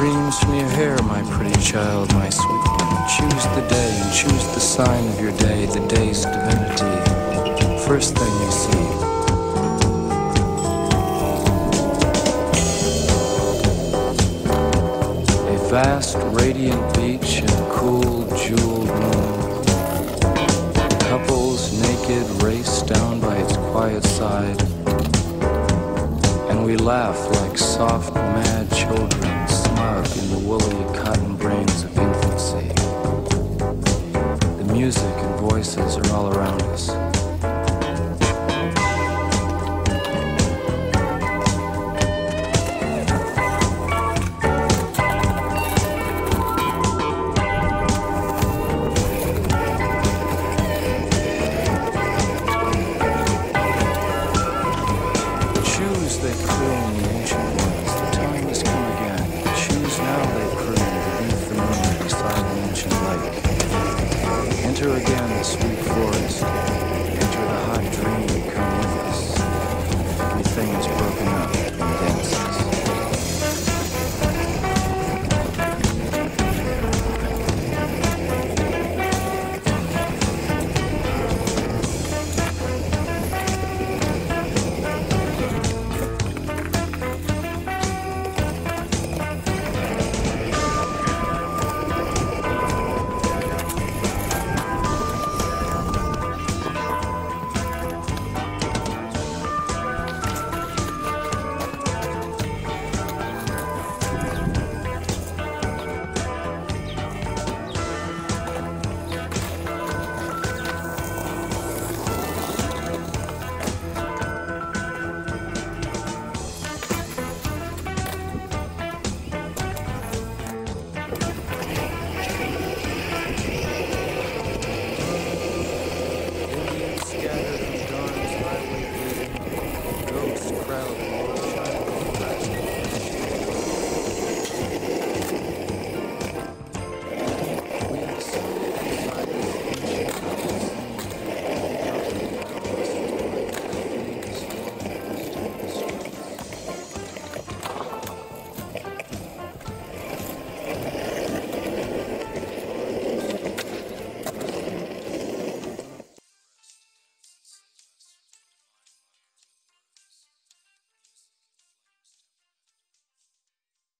dreams from your hair, my pretty child, my sweet one. Choose the day and choose the sign of your day, the day's divinity. First thing you see. A vast, radiant beach and cool, jeweled moon. Couples naked race down by its quiet side. And we laugh like soft, mad children, woolly cotton brains of infancy. The music and voices are all around us. Enter again the sweet forest. Enter the hot dream come with us. Everything is broken up and dense.